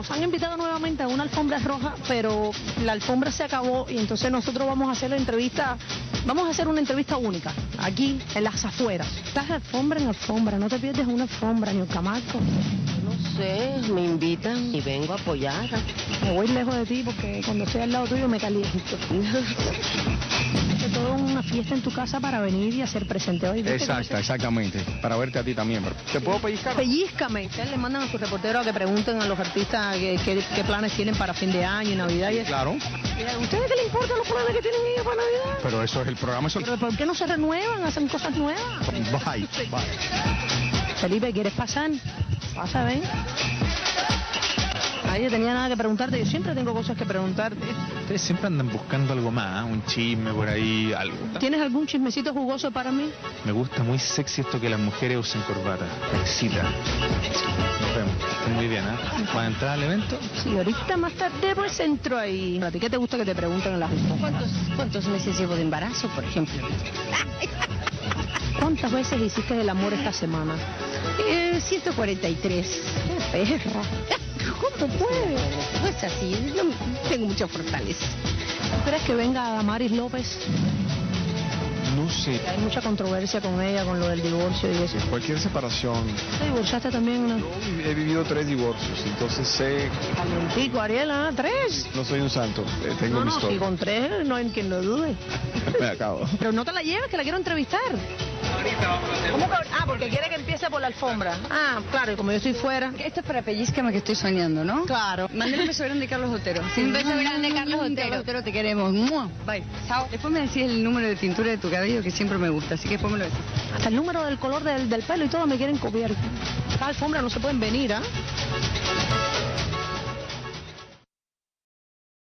Nos han invitado nuevamente a una alfombra roja, pero la alfombra se acabó y entonces nosotros vamos a hacer la entrevista, vamos a hacer una entrevista única, aquí, en las afueras. Estás alfombra en alfombra, no te pierdes una alfombra, ni un camarco. Sé, me invitan y vengo a apoyar. Me voy lejos de ti porque cuando estoy al lado tuyo me caliento. Es todo una fiesta en tu casa para venir y hacer presente hoy. Exacto, exactamente. Para verte a ti también. ¿Te puedo pellizcar? Pellízcame. Ustedes le mandan a sus reporteros a que pregunten a los artistas qué, qué- qué planes tienen para fin de año y Navidad y eso. Claro, ¿Y ¿A ustedes qué les importan los planes que tienen ellos para Navidad? pero eso es el programa. Eso... ¿Pero ¿Por qué no se renuevan? Hacen cosas nuevas. Bye, bye. Felipe, ¿quieres pasar? Pasa, ven. Nadie tenía nada que preguntarte. Yo siempre tengo cosas que preguntarte. Ustedes siempre andan buscando algo más, ¿eh? un chisme por ahí, algo. ¿Tienes algún chismecito jugoso para mí? Me gusta muy sexy esto que las mujeres usen corbata. Me excita. Nos vemos. Estén muy bien, ¿eh? ¿Van a entrar al evento? Sí, ahorita más tarde pues entro ahí. ¿A ti qué te gusta que te pregunten en las alfombras? ¿Cuántos, ¿Cuántos meses llevo de embarazo, por ejemplo? ¿Cuántas veces hiciste el amor esta semana? Eh, 143. ¡Qué perra! ¿Cómo puedes? Pues así, no- tengo mucha fortaleza. ¿Tú crees que venga Damaris López? No sé. Hay mucha controversia con ella, con lo del divorcio y eso. Cualquier separación. ¿Te divorciaste también? ¿no? He vivido tres divorcios, entonces sé. Calientico, Ariela, ¿tres? No soy un santo. eh, tengo No, mi no, si historia. con tres no hay quien lo dude. Me acabo. Pero no te la lleves, que la quiero entrevistar. ¿Cómo que- porque quiere que empiece por la alfombra. Ah, claro, y como yo estoy fuera. Esto es para pellizcame que estoy soñando, ¿no? Claro. Mándale un beso grande a Carlos Otero. Un beso grande, Carlos Otero. Carlos Otero, te queremos. ¡Mua! Bye. Chao. Después me decís el número de tintura de tu cabello que siempre me gusta, así que después me lo decís. Hasta el número del color del, del pelo y todo me quieren copiar. Esta alfombra no se pueden venir, ¿ah?